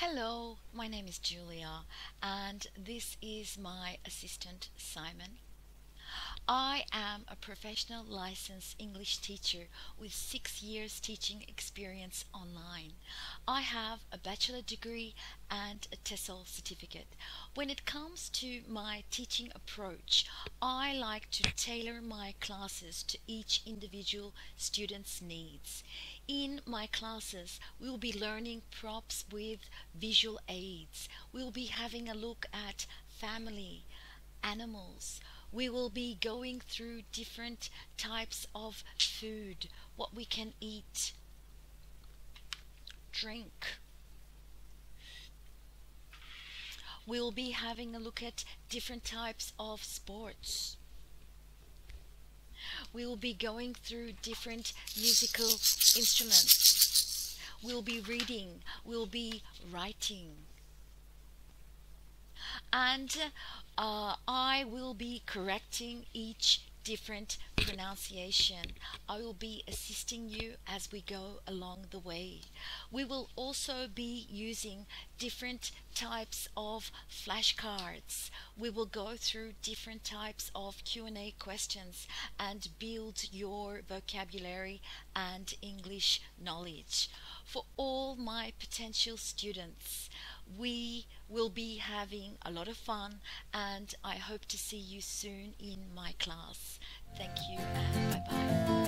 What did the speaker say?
Hello, my name is Julia, and this is my assistant Simon. I am a professional licensed English teacher with six years teaching experience online. I have a bachelor degree and a TESOL certificate. When it comes to my teaching approach, I like to tailor my classes to each individual student's needs. In my classes, we will be learning props with visual aids. We will be having a look at family, animals, we will be going through different types of food, what we can eat, drink. We'll be having a look at different types of sports. We will be going through different musical instruments. We'll be reading, we'll be writing. And uh, I will be correcting each different pronunciation. I will be assisting you as we go along the way. We will also be using different types of flashcards. We will go through different types of Q&A questions and build your vocabulary and English knowledge. For all my potential students, we will be having a lot of fun and I hope to see you soon in my class. Thank you and bye bye.